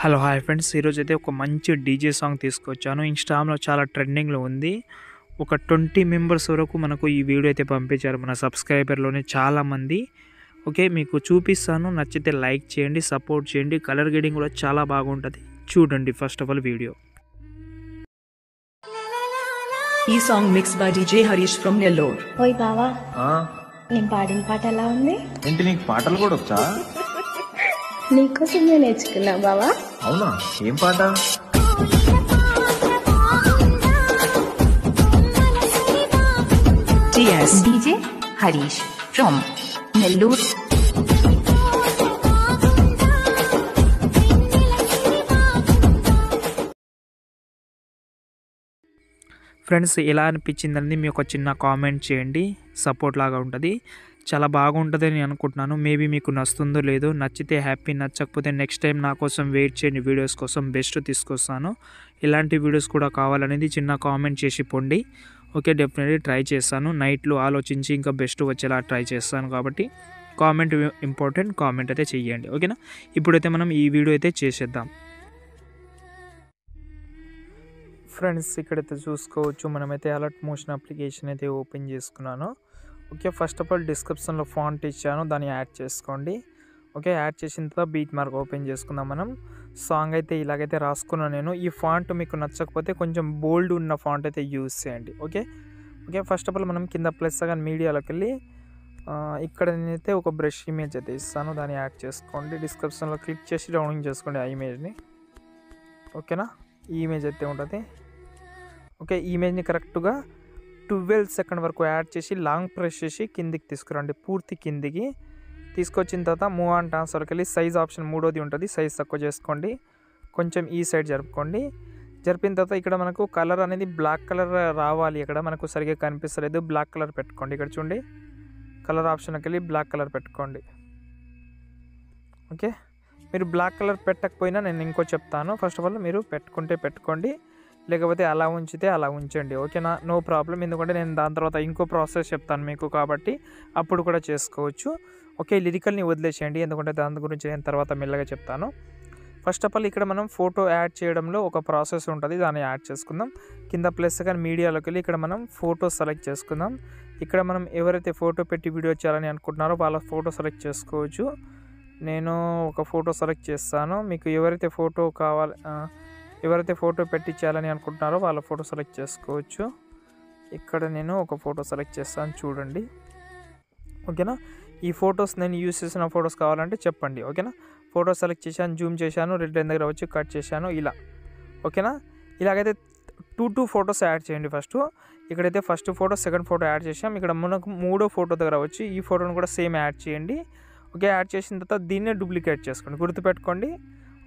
Hello hi friends. ఈరోజు అయితే ఒక మంచి డీజే సాంగ్ తీసుకొచ్చాను. ఇన్స్టాగ్రామ్లో చాలా ట్రెండింగ్లో ఉంది. ఒక ట్వంటీ మెంబర్స్ వరకు మనకు ఈ వీడియో అయితే పంపించారు మన సబ్స్క్రైబర్లోనే చాలామంది ఓకే మీకు చూపిస్తాను. నచ్చితే లైక్ చేయండి సపోర్ట్ చేయండి. కలర్ గేడింగ్ కూడా చాలా బాగుంటుంది. చూడండి ఫస్ట్ ఆఫ్ ఆల్ వీడియో. ఈ song mix by DJ Harish from Nellore. ఓయ్ బావా నేను పాడిన పాట ఎలా ఉంది? ఏంటి నీకు పాటలు కూడా వచ్చా? నీకోసం నేను నేర్చుకున్నా బావా. అవునా? ఏం పాట? TS DJ Harish from friends ఎలా అనిపించిందని మీ ఒక చిన్న కామెంట్ చేయండి. సపోర్ట్ లాగా ఉంటుంది. చాలా బాగుంటుంది అని అనుకుంటున్నాను. మేబీ మీకు నచ్చుతుందో లేదో. నచ్చితే హ్యాపీ నచ్చకపోతే నెక్స్ట్ టైం నా కోసం వెయిట్ చేయండి. వీడియోస్ కోసం బెస్ట్ తీసుకొస్తాను. ఇలాంటి వీడియోస్ కూడా కావాలనేది చిన్న కామెంట్ చేసి పొండి. ఓకే డెఫినెట్లీ ట్రై చేస్తాను. నైట్లో ఆలోచించి ఇంకా బెస్ట్ వచ్చేలా ట్రై చేస్తాను కాబట్టి కామెంట్ ఇంపార్టెంట్. కామెంట్ అయితే చెయ్యండి. ఓకేనా? ఇప్పుడైతే మనం ఈ వీడియో అయితే చేసేద్దాం. ఫ్రెండ్స్ ఇక్కడైతే చూసుకోవచ్చు. మనమైతే అలర్ట్ మోషన్ అప్లికేషన్ అయితే ఓపెన్ చేసుకున్నాను. ఓకే ఫస్ట్ ఆఫ్ ఆల్ డిస్క్రిప్షన్లో ఫాంట్ ఇచ్చాను. దాన్ని యాడ్ చేసుకోండి. ఓకే యాడ్ చేసిన తర్వాత బీట్ మార్క్ ఓపెన్ చేసుకుందాం మనం. సాంగ్ అయితే ఇలాగైతే రాసుకున్నాను నేను. ఈ ఫాంట్ మీకు నచ్చకపోతే కొంచెం బోల్డ్ ఉన్న ఫాంట్ అయితే యూస్ చేయండి. Okay okay first of all మనం కింద ప్లస్ కానీ మీడియాలోకి వెళ్ళి ఇక్కడ నేనైతే ఒక బ్రష్ ఇమేజ్ అయితే ఇస్తాను. దాన్ని యాడ్ చేసుకోండి. డిస్క్రిప్షన్లో క్లిక్ చేసి డౌన్లోడ్ చేసుకోండి ఆ ఇమేజ్ని ఓకేనా ఈ ఇమేజ్ అయితే ఉంటుంది. ఓకే ఇమేజ్ని కరెక్ట్గా ట్వెల్వ్ సెకండ్ వరకు యాడ్ చేసి లాంగ్ ప్రెస్ చేసి కిందికి తీసుకురండి. పూర్తి కిందికి తీసుకొచ్చిన తర్వాత మూవ్ ఆన్ ట్రాన్స్ఫర్కి వెళ్ళి సైజ్ ఆప్షన్ మూడోది ఉంటుంది. సైజ్ తక్కువ చేసుకోండి. కొంచెం ఈ సైడ్ జరుపుకోండి. జరిపిన తర్వాత ఇక్కడ మనకు కలర్ అనేది బ్లాక్ కలర్ రావాలి. ఇక్కడ మనకు సరిగ్గా కనిపిస్తలేదు. బ్లాక్ కలర్ పెట్టుకోండి. ఇక్కడ చూడండి. కలర్ ఆప్షన్కి వెళ్ళి బ్లాక్ కలర్ పెట్టుకోండి. ఓకే? మీరు బ్లాక్ కలర్ పెట్టకపోయినా నేను ఇంకో చెప్తాను. ఫస్ట్ ఆఫ్ ఆల్ మీరు పెట్టుకుంటే పెట్టుకోండి. లేకపోతే అలా ఉంచితే అలా ఉంచండి. ఓకేనా? నో ప్రాబ్లం ఎందుకంటే నేను దాని తర్వాత ఇంకో ప్రాసెస్ చెప్తాను మీకు కాబట్టి అప్పుడు కూడా చేసుకోవచ్చు. ఓకే లిరికల్ని వదిలేసేయండి. ఎందుకంటే దాని గురించి నేను తర్వాత మెల్లగా చెప్తాను. ఫస్ట్ ఆఫ్ ఆల్ ఇక్కడ మనం ఫోటో యాడ్ చేయడంలో ఒక ప్రాసెస్ ఉంటుంది. దాన్ని యాడ్ చేసుకుందాం. కింద ప్లస్ కానీ మీడియాలోకి వెళ్ళి ఇక్కడ మనం ఫోటో సెలెక్ట్ చేసుకుందాం. ఇక్కడ మనం ఎవరైతే ఫోటో పెట్టి వీడియో చేయాలని అనుకుంటున్నారో వాళ్ళ ఫోటో సెలెక్ట్ చేసుకోవచ్చు. నేను ఒక ఫోటో సెలెక్ట్ చేస్తాను. మీకు ఎవరైతే ఫోటో కావాలి ఎవరైతే ఫోటో పెట్టించాలని అనుకుంటున్నారో వాళ్ళ ఫోటో సెలెక్ట్ చేసుకోవచ్చు. ఇక్కడ నేను ఒక ఫోటో సెలెక్ట్ చేస్తాను చూడండి. ఓకేనా? ఈ ఫొటోస్ నేను యూస్ చేసిన ఫొటోస్ కావాలంటే చెప్పండి ఓకేనా? ఫోటో సెలెక్ట్ చేశాను జూమ్ చేశాను రెడ్ లైన్ దగ్గర వచ్చి కట్ చేశాను ఇలా. ఓకేనా? ఇలాగైతే టూ టూ ఫొటోస్ యాడ్ చేయండి ఫస్ట్. ఇక్కడైతే first photo second photo add చేసాం ఇక్కడ మనకు మూడో ఫోటో దగ్గర వచ్చి ఈ ఫోటోని కూడా సేమ్ యాడ్ చేయండి. ఓకే యాడ్ చేసిన తర్వాత దీన్నే డూప్లికేట్ చేసుకోండి. గుర్తుపెట్టుకోండి.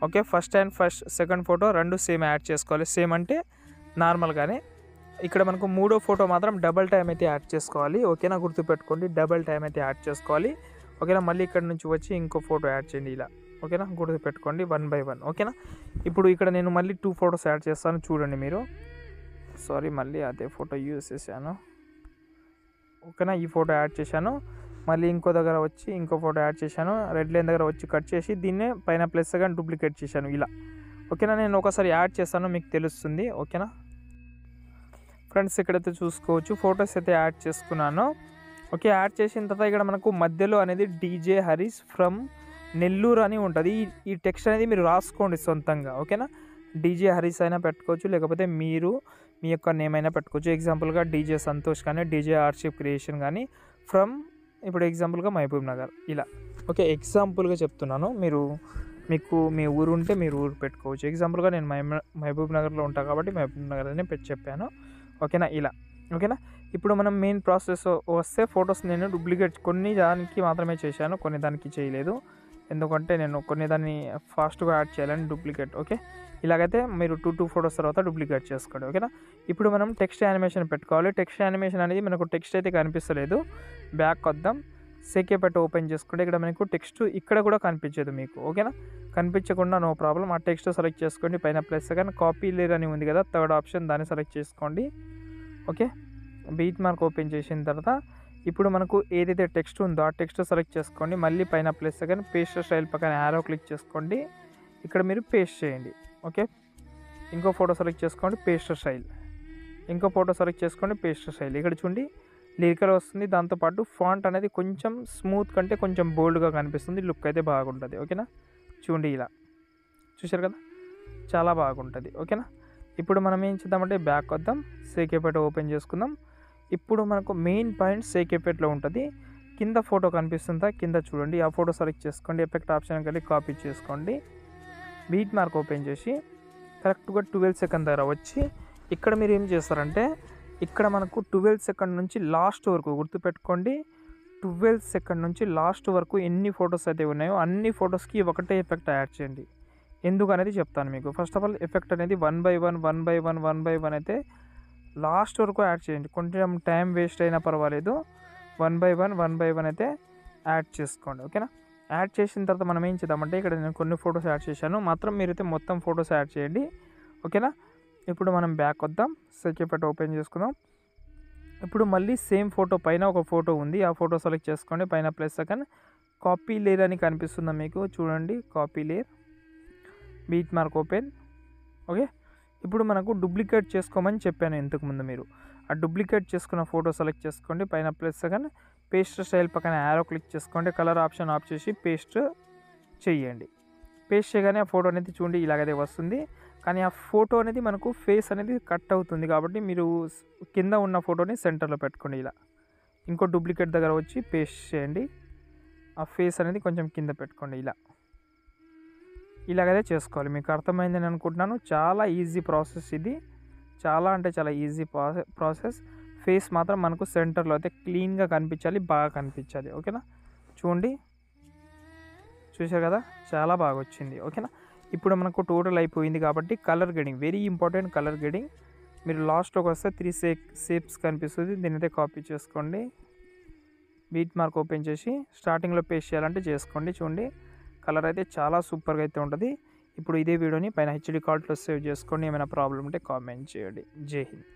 Okay first and first second photo రెండు సేమ్ యాడ్ చేసుకోవాలి. సేమ్ అంటే నార్మల్గానే ఇక్కడ మనకు మూడో ఫోటో మాత్రం డబల్ టైం అయితే యాడ్ చేసుకోవాలి. ఓకేనా? గుర్తుపెట్టుకోండి డబల్ టైం అయితే యాడ్ చేసుకోవాలి. ఓకేనా? మళ్ళీ ఇక్కడ నుంచి వచ్చి ఇంకో ఫోటో యాడ్ చేయండి ఇలా. ఓకేనా? గుర్తుపెట్టుకోండి వన్ బై వన్ ఓకేనా? ఇప్పుడు ఇక్కడ నేను మళ్ళీ టూ ఫోటోస్ యాడ్ చేస్తాను. చూడండి మీరు. సారీ మళ్ళీ అదే ఫోటో యూజ్ చేశాను. ఓకేనా? ఈ ఫోటో యాడ్ చేశాను. మళ్ళీ ఇంకో దగ్గర వచ్చి ఇంకో ఫోటో యాడ్ చేశాను. రెడ్ లైన్ దగ్గర వచ్చి కట్ చేసి దీన్నే పైన ప్లస్ కానీ డూప్లికేట్ చేశాను ఇలా. ఓకేనా? నేను ఒకసారి యాడ్ చేస్తాను మీకు తెలుస్తుంది. ఓకేనా? ఫ్రెండ్స్ ఇక్కడైతే చూసుకోవచ్చు. ఫొటోస్ అయితే యాడ్ చేసుకున్నాను. ఓకే యాడ్ చేసిన తర్వాత ఇక్కడ మనకు మధ్యలో అనేది డీజే హరీష్ ఫ్రమ్ నెల్లూరు అని ఉంటుంది. ఈ ఈ టెక్స్ట్ అనేది మీరు రాసుకోండి సొంతంగా. ఓకేనా? డీజే హరీష్ అయినా పెట్టుకోవచ్చు లేకపోతే మీరు మీ యొక్క నేమ్ అయినా పెట్టుకోవచ్చు. ఎగ్జాంపుల్గా డీజే సంతోష్ కానీ డీజే ఆర్షిప్ క్రియేషన్ కానీ ఫ్రమ్ ఇప్పుడు ఎగ్జాంపుల్గా మహబూబ్ నగర్ ఇలా. ఓకే ఎగ్జాంపుల్గా చెప్తున్నాను. మీరు మీకు మీ ఊరు ఉంటే మీరు ఊరు పెట్టుకోవచ్చు. ఎగ్జాంపుల్గా నేను మహబూబ్ నగర్లో ఉంటాను కాబట్టి మహబూబ్ నగర్ అని పెట్టి చెప్పాను. ఓకేనా? ఇలా. ఓకేనా? ఇప్పుడు మనం మెయిన్ ప్రాసెస్ వస్తే ఫొటోస్ నేను డూప్లికేట్ కొన్ని దానికి మాత్రమే చేశాను కొన్ని దానికి చేయలేదు. ఎందుకంటే నేను కొన్ని దాన్ని ఫాస్ట్గా యాడ్ చేయాలని డూప్లికేట్ ఓకే? ఇలాగైతే మీరు టూ టూ ఫొటోస్ తర్వాత డూప్లికేట్ చేసుకోండి ఓకేనా? ఇప్పుడు మనం టెక్స్ట్ యానిమేషన్ పెట్టుకోవాలి. టెక్స్ట్ యానిమేషన్ అనేది మనకు టెక్స్ట్ అయితే కనిపిస్తలేదు. బ్యాక్ వద్దాం సేకే పెట్టి ఓపెన్ చేసుకుంటే ఇక్కడ మనకు టెక్స్ట్ ఇక్కడ కూడా కనిపించదు మీకు. ఓకేనా కనిపించకుండా నో ప్రాబ్లం ఆ టెక్స్ట్ సెలెక్ట్ చేసుకోండి. పైన ప్లస్ కానీ కాపీ లేర్ అని ఉంది కదా థర్డ్ ఆప్షన్ దాన్ని సెలెక్ట్ చేసుకోండి. ఓకే బీట్ మార్క్ ఓపెన్ చేసిన తర్వాత ఇప్పుడు మనకు ఏదైతే టెక్స్ట్ ఉందో ఆ టెక్స్ట్ సెలెక్ట్ చేసుకోండి. మళ్ళీ పైన ప్లస్ కానీ పేస్ట్ స్టైల్ పక్కన యారో క్లిక్ చేసుకోండి. ఇక్కడ మీరు పేస్ట్ చేయండి. ఓకే ఇంకో ఫోటో సెలెక్ట్ చేసుకోండి. పేస్ట్ స్టైల్ ఇంకో ఫోటో సెలెక్ట్ చేసుకోండి పేస్ట్ స్టైల్. ఇక్కడ చూడండి లిరికల్ వస్తుంది. దాంతోపాటు ఫాంట్ అనేది కొంచెం స్మూత్ కంటే కొంచెం బోల్డ్గా కనిపిస్తుంది. లుక్ అయితే బాగుంటుంది. ఓకేనా? చూడండి ఇలా. చూశారు కదా? చాలా బాగుంటుంది. ఓకేనా? ఇప్పుడు మనం ఏం చేద్దామంటే బ్యాక్ వద్దాం సేకేపేట ఓపెన్ చేసుకుందాం. ఇప్పుడు మనకు మెయిన్ పాయింట్ సేకేపేటలో ఉంటుంది. కింద ఫోటో కనిపిస్తుందా? కింద చూడండి. ఆ ఫోటో సెలెక్ట్ చేసుకోండి. ఎఫెక్ట్ ఆప్షన్కి వెళ్ళి కాపీ చేసుకోండి. బీట్ మార్క్ ఓపెన్ చేసి కరెక్ట్గా ట్వెల్వ్ సెకండ్ దగ్గర వచ్చి ఇక్కడ మీరు ఏం చేస్తారంటే ఇక్కడ మనకు ట్వెల్వ్ సెకండ్ నుంచి లాస్ట్ వరకు గుర్తుపెట్టుకోండి. ట్వెల్వ్ సెకండ్ నుంచి లాస్ట్ వరకు ఎన్ని ఫొటోస్ అయితే ఉన్నాయో అన్ని ఫొటోస్కి ఒకటే ఎఫెక్ట్ యాడ్ చేయండి. ఎందుకు అనేది చెప్తాను మీకు. ఫస్ట్ ఆఫ్ ఆల్ ఎఫెక్ట్ అనేది one by one one by one one by one అయితే లాస్ట్ వరకు యాడ్ చేయండి. కొంచెం టైం వేస్ట్ అయినా పర్వాలేదు. One by one one by one అయితే యాడ్ చేసుకోండి. ఓకేనా యాడ్ చేసిన తర్వాత మనం ఏం చేద్దామంటే ఇక్కడ నేను కొన్ని ఫొటోస్ యాడ్ చేశాను. మాత్రం మీరైతే మొత్తం ఫొటోస్ యాడ్ చేయండి. ఓకేనా ఇప్పుడు మనం బ్యాక్ వద్దాం. సెక్యూపెట్ ఓపెన్ చేసుకుందాం. ఇప్పుడు మళ్ళీ సేమ్ ఫోటో పైన ఒక ఫోటో ఉంది. ఆ ఫోటో సెలెక్ట్ చేసుకోండి. పైన ప్లస్ సెకండ్ కాపీ లేయర్ అని కనిపిస్తుందా మీకు? చూడండి. Copy layer beat mark open okay ఇప్పుడు మనకు డూప్లికేట్ చేసుకోమని చెప్పాను ఇంతకుముందు మీరు. ఆ డూప్లికేట్ చేసుకున్న ఫోటో సెలెక్ట్ చేసుకోండి. పైన ప్లస్ సెకండ్ పేస్ట్ స్టైల్ పక్కన యారో క్లిక్ చేసుకోండి. కలర్ ఆప్షన్ ఆఫ్ చేసి పేస్ట్ చేయండి. పేస్ట్ చేయగానే ఆ ఫోటో అనేది చూడండి. ఇలాగైతే వస్తుంది. కానీ ఆ ఫోటో అనేది మనకు ఫేస్ అనేది కట్ అవుతుంది కాబట్టి మీరు కింద ఉన్న ఫోటోని సెంటర్లో పెట్టుకోండి ఇలా. ఇంకో డూప్లికేట్ దగ్గర వచ్చి పేస్ట్ చేయండి. ఆ ఫేస్ అనేది కొంచెం కింద పెట్టుకోండి ఇలా. ఇలాగైతే చేసుకోవాలి. మీకు అర్థమైందని అనుకుంటున్నాను. చాలా ఈజీ ప్రాసెస్ ఇది. చాలా అంటే చాలా ఈజీ ప్రాసెస్. ఫేస్ మాత్రం మనకు సెంటర్లో అయితే క్లీన్గా కనిపించాలి బాగా కనిపించాలి. ఓకేనా? చూడండి. చూశారు కదా? చాలా బాగా వచ్చింది. ఓకేనా? ఇప్పుడు మనకు టోటల్ అయిపోయింది కాబట్టి colour grading very important colour grading మీరు లాస్ట్లోకి వస్తే త్రీ సే షేప్స్ కనిపిస్తుంది. దీని అయితే కాపీ చేసుకోండి. బీట్ మార్క్ ఓపెన్ చేసి స్టార్టింగ్లో పేస్ట్ చేయాలంటే చేసుకోండి. చూడండి కలర్ అయితే చాలా సూపర్గా అయితే ఉంటుంది. ఇప్పుడు ఇదే వీడియోని పైన హెచ్డి కార్డ్లో సేవ్ చేసుకోండి. ఏమైనా ప్రాబ్లం ఉంటే కామెంట్ చేయండి. జై హింద్.